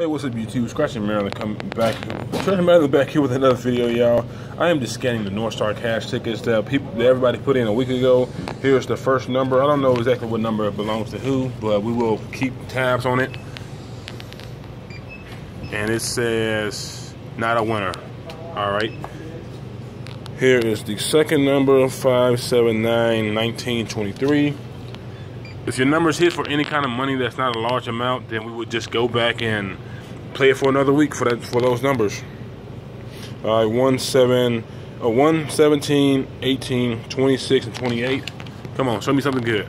Hey, what's up, YouTube? Scratching Maryland coming back. Scratching Maryland back here with another video, y'all. I am just scanning the North Star cash tickets that people, that everybody put in a week ago. Here's the first number. I don't know exactly what number it belongs to who, but we will keep tabs on it. And it says not a winner. All right. Here is the second number, 579 1923. If your numbers hit for any kind of money that's not a large amount, then we would just go back and play it for another week for that for those numbers. All right, 1, 7, uh, 1, 17, 18, 26, and 28. Come on, show me something good.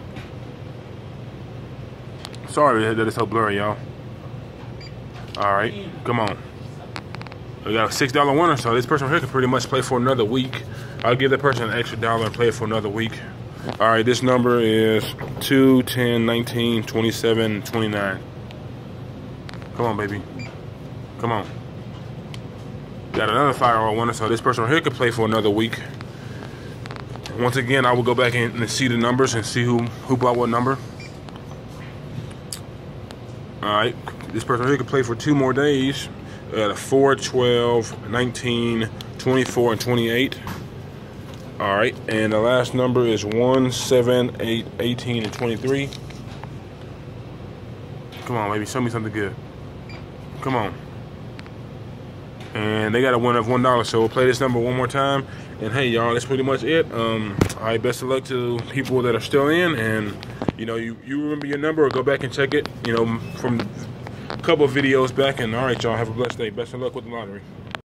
Sorry that it's so blurry, y'all. All right, come on. We got a six dollar winner, so this person here can pretty much play for another week. I'll give that person an extra dollar and play it for another week. All right, this number is 2, 10, 19, 27, 29. Come on, baby. Come on. Got another five winner, so this person right here could play for another week. Once again, I will go back and see the numbers and see who, who bought what number. All right, this person here could play for two more days at a 4, 12, 19, 24, and 28. All right, and the last number is 1, 7, 8, 18, and 23. Come on, baby, show me something good. Come on. And they got a win of $1, so we'll play this number one more time. And hey, y'all, that's pretty much it. Um, all right, best of luck to people that are still in. And, you know, you, you remember your number or go back and check it, you know, from a couple videos back. And all right, y'all, have a blessed day. Best of luck with the lottery.